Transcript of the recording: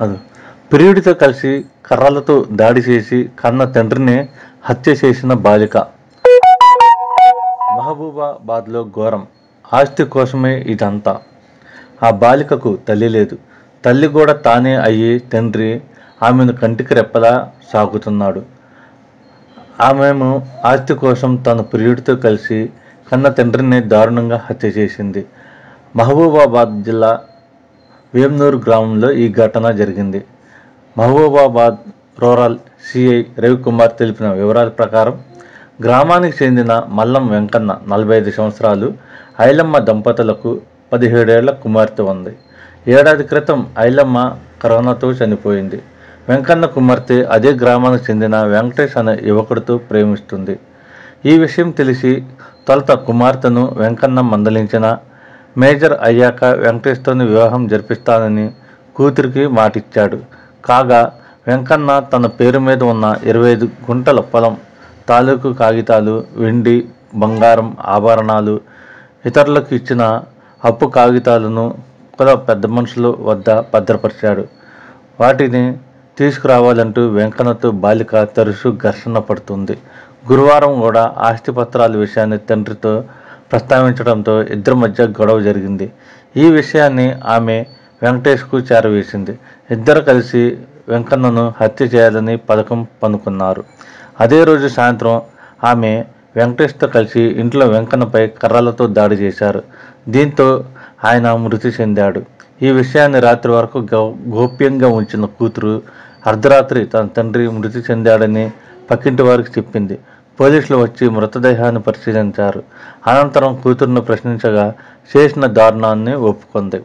అది. ప్రియుడితో కలిసి కర్రలతో దాడి చేసి కన్న తండ్రిని హత్య చేసిన బాలిక. మహబూబాబాద్లో ఘోరం. ఆస్తి కోసమే ఇదంతా. ఆ బాలికకు తల్లి లేదు. తల్లి కూడా తానే అయ్యి తండ్రి ఆమెను కంటికి రెప్పలా సాగుతున్నాడు. ఆమెము ఆస్తి కోసం తన ప్రియుడితో కలిసి కన్న తండ్రిని దారుణంగా హత్య చేసింది. మహబూబాబాద్ జిల్లా వేమ్నూరు గ్రామంలో ఈ ఘటన జరిగింది. మహబూబాబాద్ రూరల్ సిఐ రవికుమార్ తెలిపిన వివరాల ప్రకారం గ్రామానికి చెందిన మల్లం వెంకన్న నలభై ఐదు సంవత్సరాలు ఐలమ్మ దంపతులకు పదిహేడేళ్ళ కుమార్తె ఉంది. ఏడాది క్రితం ఐలమ్మ కరోనాతో చనిపోయింది. వెంకన్న కుమార్తె అదే గ్రామానికి చెందిన వెంకటేష్ అనే యువకుడితో ప్రేమిస్తుంది. ఈ విషయం తెలిసి తొలుత కుమార్తెను వెంకన్న మందలించిన మేజర్ అయ్యాక వెంకటేష్తోని వివాహం జరిపిస్తానని కూతురికి మాటిచ్చాడు. కాగా వెంకన్న తన పేరు మీద ఉన్న ఇరవై ఐదు గుంటల పొలం తాలూకు కాగితాలు వెండి బంగారం ఆభరణాలు ఇతరులకు ఇచ్చిన అప్పు కాగితాలను కుల పెద్ద మనుషుల వద్ద భద్రపరిచాడు. వాటిని తీసుకురావాలంటూ వెంకన్నతో బాలిక తరచూ ఘర్షణ పడుతుంది. గురువారం కూడా ఆస్తిపత్రాల విషయాన్ని తండ్రితో ప్రస్తావించడంతో ఇద్దరి మధ్య గొడవ జరిగింది. ఈ విషయాన్ని ఆమె వెంకటేష్కు చేరవేసింది. ఇద్దరు కలిసి వెంకన్నను హత్య చేయాలని పథకం పనుకున్నారు అదే రోజు సాయంత్రం ఆమె వెంకటేష్తో కలిసి ఇంట్లో వెంకన్నపై కర్రలతో దాడి చేశారు. దీంతో ఆయన మృతి చెందాడు. ఈ విషయాన్ని రాత్రి వరకు గోప్యంగా ఉంచిన కూతురు అర్ధరాత్రి తన తండ్రి మృతి చెందాడని పక్కింటి వారికి చెప్పింది. పోలీసులు వచ్చి మృతదేహాన్ని పరిశీలించారు. అనంతరం కూతురును ప్రశ్నించగా చేసిన దారుణాన్ని ఒప్పుకుంది.